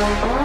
Oh,